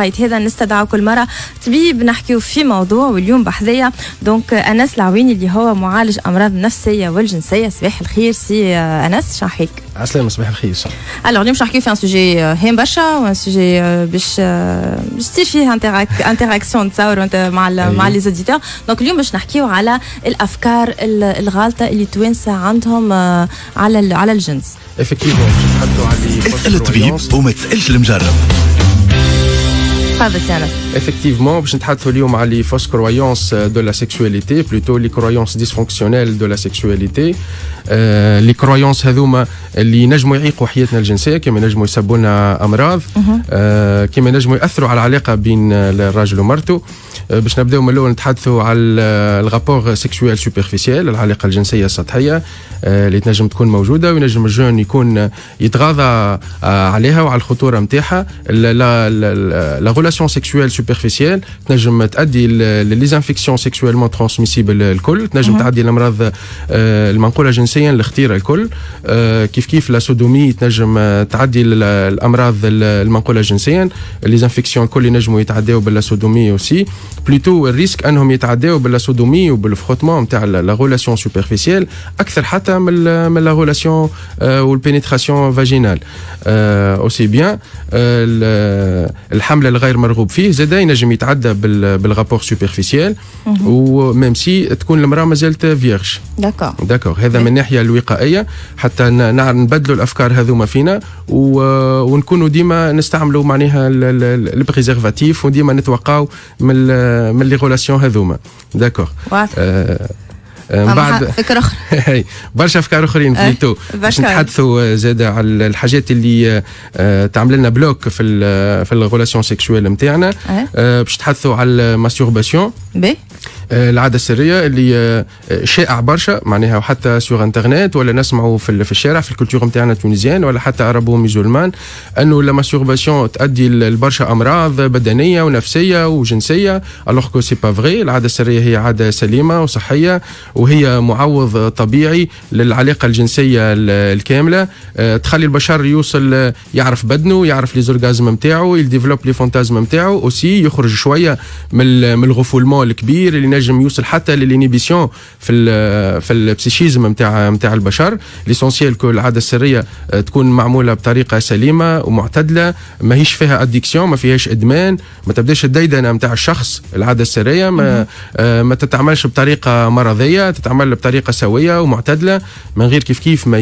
التوقيت هذا نستدعى كل مرة طبيب. نحكيو في موضوع واليوم بحذايا donc أنس العويني اللي هو معالج أمراض النفسية والجنسية. صباح الخير سي أنس شنحكيك عسلامة صباح الخير alors اليوم باش نحكيو في un sujet هام برشا و un sujet باش باش تصير فيه interaction تصور انت مع مع les auditeurs donc اليوم باش نحكيو على الأفكار الغالطة اللي التوانسه عندهم على على الجنس. effectivement اسال الطبيب وما تسألش المجرب تفضل سي Effectivement, باش نتحدثوا اليوم على les fausses croyances de la sexualité, plutôt les croyances dysfonctionnelles de la sexualité. آه les croyances هذوما اللي ينجموا يعيقوا حياتنا الجنسيه كما ينجموا يسبوا لنا امراض آه كما ينجموا ياثروا على العلاقه بين الراجل ومرته آه باش نبداو من الأول نتحدثوا على ال rapport sexuel superficiel العلاقه الجنسيه السطحيه آه اللي تنجم تكون موجوده وينجم ال jeune يكون يتغاضى آه عليها وعلى الخطوره نتاعها la relation sexuelle superficielle تنجم تؤدي les infections sexuellement transmissibles الكل تنجم تعدي الأمراض آه المنقولة جنسيا نفسيا الاختيار الكل آه، كيف كيف la sodomie تنجم آه، تعدي الأمراض المنقولة جنسيا. les infections الكل ينجموا يتعداو بال sodomie aussi plutôt ال risque أنهم يتعداو بال sodomie وبال frottement نتاع la relation superficielle أكثر حتى من من la relation وال pénétration vaginale aussi bien الحمل الغير مرغوب فيه زاد ينجم يتعدى بال rapport superficiel و même si تكون المرأة مازالت vierge d'accord d'accord هذا من الناحيه الوقائية حتى نبدلوا الأفكار هذوما فينا ونكونوا ديما نستعملوا معناها ال préservatif وديما نتوقعوا من من les relations هذوما. d'accord آه من بعد فكرة أخرى. برشا أفكار أخرين plutôt باش نتحدثوا زاد على الحاجات اللي تعمل لنا blocage في في ال relation sexuelle نتاعنا باش نتحدثوا على ال masturbation العادة السرية اللي شائع برشا معناها وحتى sur internet ولا نسمعوا في, الشارع في ال culture نتاعنا ال tunisienne ولا حتى arabo-musulmane أنه la masturbation تؤدي لبرشا أمراض بدنية ونفسية وجنسية alors que c'est pas vrai العادة السرية هي عادة سليمة وصحية وهي معوض طبيعي للعلاقة الجنسية الكاملة. تخلي البشر يوصل يعرف بدنه يعرف les orgasmes نتاعو يديفلوب les fantasmes نتاعو aussi يخرج شوية من ال refoulement الكبير اللي نجم يوصل حتى لل inhibition في ال في ال psychisme نتاع نتاع البشر. l'essentiel que العادة السرية تكون معمولة بطريقة سليمة ومعتدلة. ماهيش فيها addiction ما فيهاش إدمان. ما تبدأش الديدنة نتاع الشخص العادة السرية. ما, ما تتعملش بطريقة مرضية. تتعمل بطريقة سوية ومعتدلة. من غير كيف كيف ما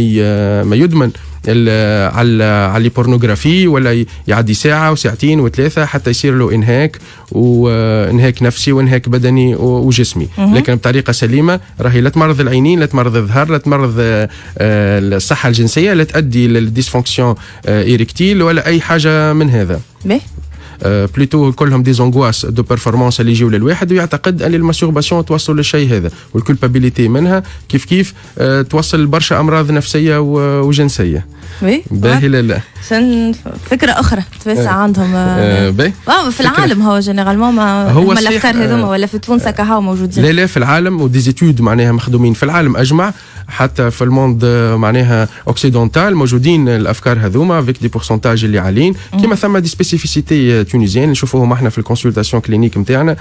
ما يدمن على على ال pornographie. ولا يعدي ساعة وساعتين وثلاثة حتى يصير له إنهاك. وانهاك نفسي وإنهاك بدني وجسمي لكن بطريقة سليمة راهي لا تمرض العينين لا تمرض الظهر لا تمرض الصحة الجنسية لا تؤدي لل dysfonction érectile ولا أي حاجة من هذا. plutôt كلهم des angoisses de performance اللي يجيو للواحد ويعتقد ان ال masturbation توصل للشيء هذا وال culpabilité منها كيف كيف توصل لبرشا امراض نفسيه وجنسيه oui باهي لا لا فكره أخرى توسع عندهم باهي في العالم هو généralement ما هو الافكار هذوما ولا في تونس كهو موجودين لا لا في العالم و des études معناها مخدومين. في العالم أجمع حتى في ال monde معناها occidental موجودين الأفكار هذوما avec des pourcentages اللي عاليين. كيما ثم des spécificités tunisiennes نشوفوهم إحنا في ال consultation clinique نتاعنا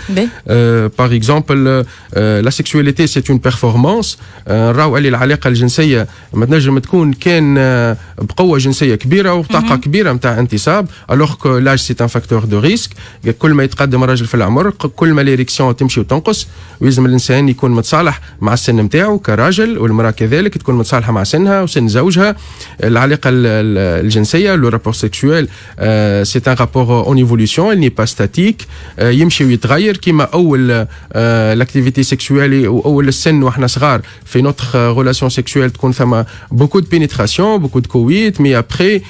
par exemple la sexualité c'est une performance نراو اللي العلاقة الجنسية ما تنجم تكون كان بقوة جنسية كبيرة وطاقه كبيرة نتاع انتصاب alors que l'âge c'est un facteur de risque كل ما يتقدم الراجل في العمر كل ما l'érection تمشي وتنقص ويلزم الإنسان يكون متصالح مع السن نتاعو كراجل والمرأة كذلك تكون متصالحة مع سنها وسن زوجها. العلاقة الجنسية le rapport sexuel c'est un rapport en évolution n'est pas statique يمشي ويتغير. كيما أول l'activité sexuelle واول السن وإحنا صغار في notre relation sexuelle تكون ثم beaucoup de pénétration beaucoup de coït mais après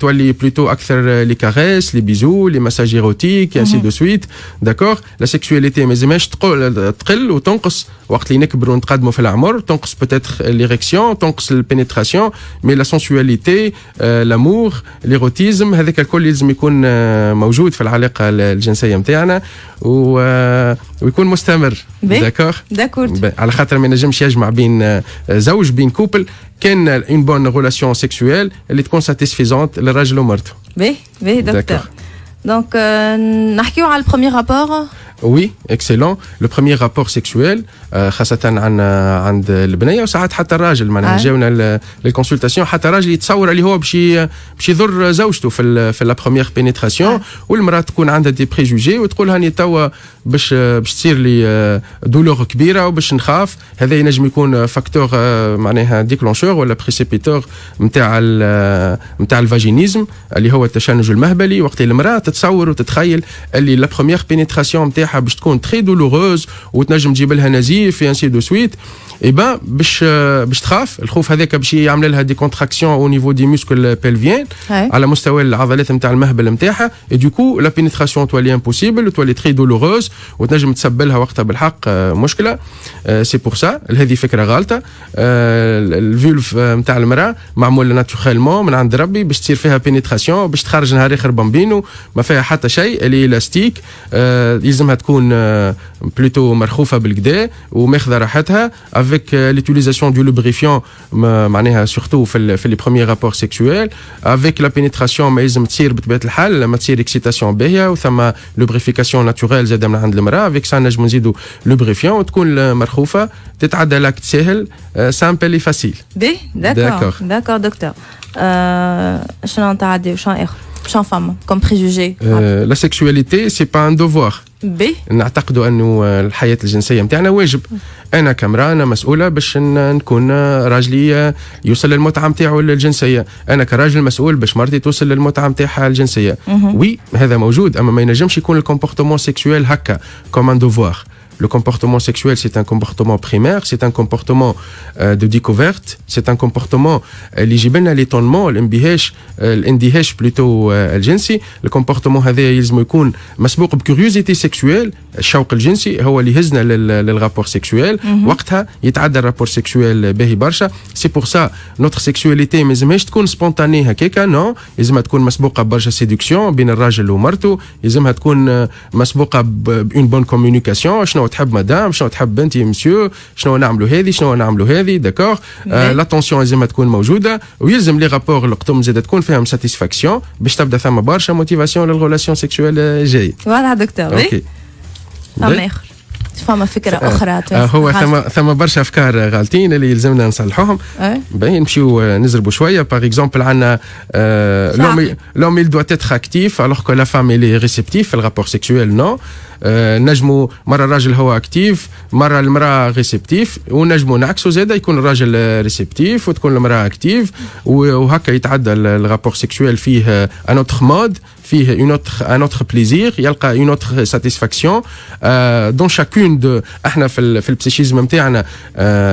تولي plutôt أكثر les caresses les bisous les massages érotiques ainsi de suite d'accord la sexualité ما لازمهاش تقل وتنقص. وقت اللي نكبروا ونتقدموا في العمر تنقص peut-être l'érection, donc la pénétration, mais la sensualité, euh, l'amour, l'érotisme هذاك الكل لازم يكون موجود في العلاقة الجنسية نتاعنا ويكون مستمر. d'accord d'accord على خاطر ما ينجمش يجمع بين زوج بين couple كان une bonne relation sexuelle اللي تكون satisfaisante للراجل ومرته. باهي باهي دكتور. Donc, نحكيو على ال premier rapport oui excellent le premier rapport sexuel خاصة عن عند البنية وساعات حتى الراجل معناها جاونا لل consultation حتى راجل يتصور اللي هو باش باش يضر زوجته في في la première pénétration والمرأة تكون عندها des préjugés وتقول هاني توا باش باش تصير لي douleur كبيرة وباش نخاف. هذا ينجم يكون facteur معناها déclencheur ولا précipiteur نتاع نتاع ال vaginisme اللي هو التشنج المهبلي. وقت المرأة تتصور وتتخيل اللي la première pénétration نتاعها باش تكون très douloureuse وتنجم تجيب لها نزيف ainsi de suite eh ben باش باش تخاف. الخوف هذاك باش يعمل لها des contractions au niveau des muscles pelviens على مستوى العضلات نتاع المهبل نتاعها et du coup la pénétration تولي impossible وتولي très douloureuse وتنجم تسبلها وقتها بالحق مشكلة. c'est pour ça هذه فكرة غالطه ال vulve نتاع المرأة معمول naturellement من عند ربي باش تصير فيها pénétration باش تخرج نهار آخر bambino ما فيها حتى شيء. اللي élastique يلزمها تكون plutôt مرخوفة بالقدا وماخذة راحتها avec l'utilisation de lubrifiant معناها surtout في في les premiers rapports sexuels avec la pénétration ما يلزم تصير بطبيعة الحال لما تصير excitation باهية وثم lubrification naturelle زاد من عند المرأة avec ça نجم نزيدو lubrifiant وتكون مرخوفة تتعدى l'acte ساهل simple facile باهي d'accord d'accord دكتور شنو نتعدي وشنو اخر شنو فما comme préjugés la sexualité c'est pas un devoir باهي نعتقدوا أنه الحياة الجنسية نتاعنا واجب. أنا كامرأة أنا مسؤولة باش نكون راجلي يوصل للمتعة نتاعو الجنسية. أنا كراجل مسؤول باش مرتي توصل للمتعة نتاعها الجنسية. oui هذا موجود أما ما ينجمش يكون ال comportement sexuel هكا. comme un devoir Le comportement sexuel, c'est un comportement primaire, c'est un comportement euh, de découverte, c'est un comportement اللي يجيب لنا l'étonnement الاندهاش الاندهاش plutôt الجنسي ال comportement هذا يلزم يكون مسبوق ب curiosité sexuelle الشوق الجنسي هو اللي يهزنا لل rapport sexuel وقتها يتعدى ال rapport sexuel باهي برشا c'est pour ça notre sexualité ما يلزمهاش تكون spontanée هكاكا non يلزمها تكون مسبوقه برشا séduction بين الراجل ومرته يلزمها تكون مسبوقه bonne bonne communication شنو تحب مدام شنو تحب انت مسيو شنو نعملوا هذه شنو نعملوا هذه d'accord. l'attention لازم تكون موجودة ويلزم les rapports القطم زاد تكون فيهم satisfaction باش تبدأ ثم برشا motivation لل relation sexuelle جاي واضح دكتور OK اخر فما فكرة أخرى هو ثم ثم برشا أفكار غالطين اللي يلزمنا نصلحوهم. باهي نمشيو نزربوا شوية. par exemple عندنا l'homme il doit être actif alors que la femme elle est réceptive في ال rapport sexuel non نجموا مره الراجل هو actif مره المراه réceptive ونجموا نعكسوا زاده يكون الراجل réceptif وتكون المراه active وهكا يتعدى ال rapport sexuel فيه un autre mode فيه un autre un autre plaisir يلقى une autre satisfaction donc chacun de إحنا في في ال psychisme نتاعنا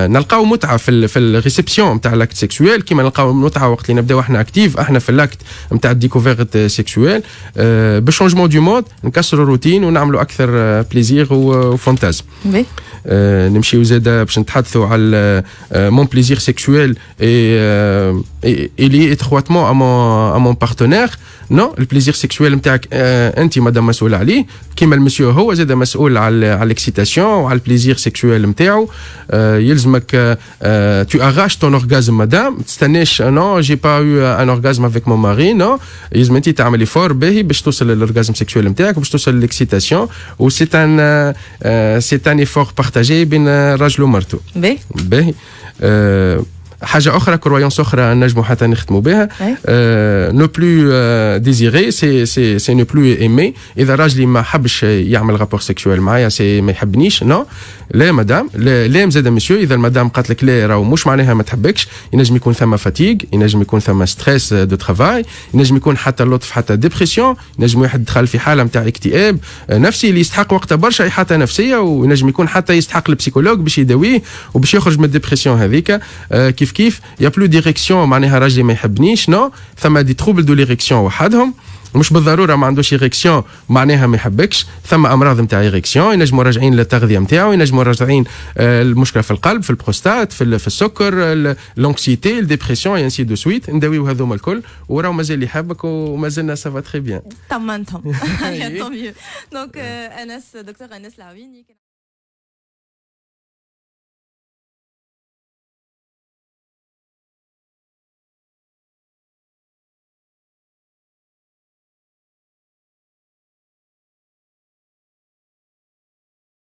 نلقاو متعه في في ال réception نتاع l'acte sexuel كيما نلقاو متعه وقت اللي نبداو إحنا actifs إحنا في ال l'acte نتاع ال découverte sexuelle بال changement de mode نكسروا الروتين ونعملوا أكثر أكثر plaisir و fantasmes نمشيو زاده باش نتحدثوا على mon plaisir sexuel est lié étroitement à mon à mon partenaire non ال plaisir sexuel نتاعك انت مادام مسؤول عليه كيما المسيو هو زاد مسؤول على على ال excitation وعلى ال plaisir sexuel نتاعو يلزمك tu arraches ton orgasme مادام تستناش non j'ai pas eu un orgasme avec mon mari non يلزم انت تعمل effort باهي باش توصل لل orgasme sexuel نتاعك وباش توصل لل excitation و c'est un c'est un effort partagé بين راجل ومرته باهي باهي حاجة أخرى croyance أخرى نجموا حتى نختموا بها. ne plus désirer c'est c'est c'est ne plus aimer إذا راجلي ما حبش يعمل rapport sexuel معايا c'est ما يحبنيش. non لا مدام لا, لا مزاده مسيو إذا المدام قالت لك لا راهو مش معناها ما تحبكش. ينجم يكون ثم fatigue ينجم يكون ثم stress de travail ينجم يكون حتى لطف حتى dépression ينجم واحد دخل في حالة نتاع اكتئاب. نفسي اللي يستحق وقتها برشا إحاطة نفسية وينجم يكون حتى يستحق ال psychologue باش يداويه وباش يخرج من ال dépression هذيك كيف كيف y a plus d'érection معناها راجلي ما يحبنيش non؟ ثم des troubles de l'érection وحدهم. مش بالضرورة ما عندوش érection معناها ما يحبكش. ثم أمراض نتاع érection ينجموا راجعين للتغذية نتاعو ينجموا راجعين المشكلة في القلب في البروستات في, في السكر l'anxiété ال dépression ainsi de suite نداويو هذوما الكل وراو مازال يحبك ومازلنا ça va très bien طمنتهم. donc أنس دكتور أنس العويني.